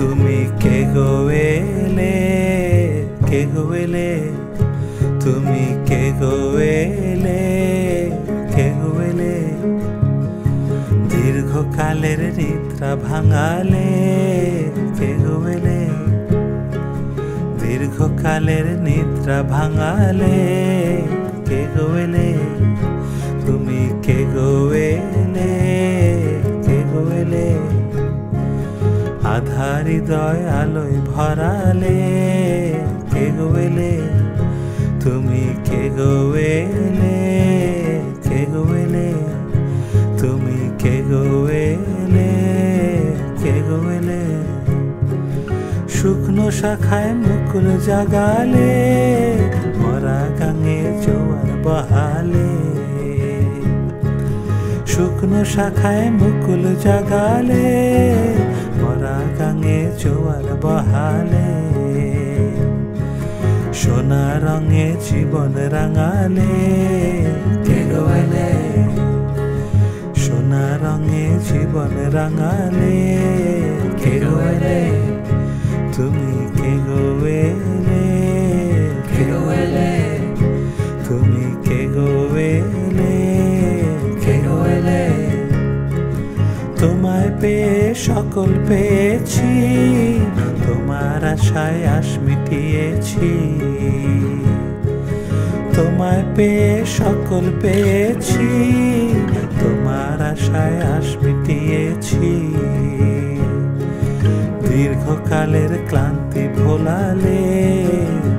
তুমি কে গো কে গো তুমি কে গো কে গো দীর্ঘকালের নিদ্রা ভাঙালে কে গো দীর্ঘকালের নিদ্রা ভাঙালে কে গো তুমি কে গো হৃদয় আলোয় ভরালে কে গো তুমি কে গো কে গো তুমি কে গো কে গো শুকনো শাখায় মুকুল জাগালে, মরা গাঙে জোয়ার বহালে। শুকনো শাখায় মুকুল জাগালে মরা গাঙে জোয়ার বহালে সোনা রঙে জীবন রাঙালে সোনা রঙে জীবন রাঙালে তুমি কে গো সকল পেয়েছি, তোমার আশায় আশ মিটিয়েছি। তোমায় পেয়ে সকল পেয়েছি, তোমার আশায় আশ মিটিয়েছি। দীর্ঘকালের ক্লান্তি ভোলালে,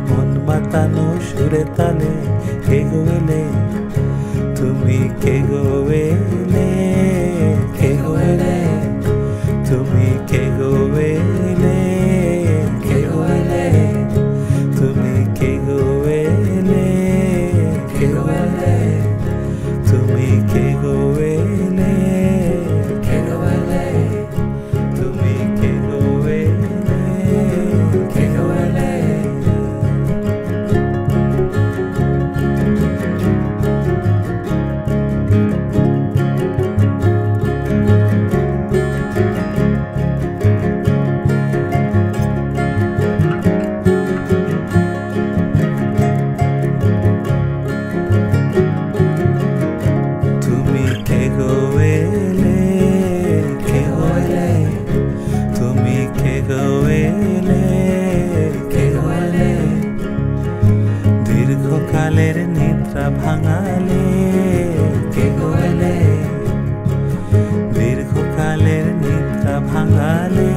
মন মাতানো সুরে তালে, কে গো এলে? তুমি কে গো এলে? কে গো এলে তুমি কে গো এলে নিদ্রা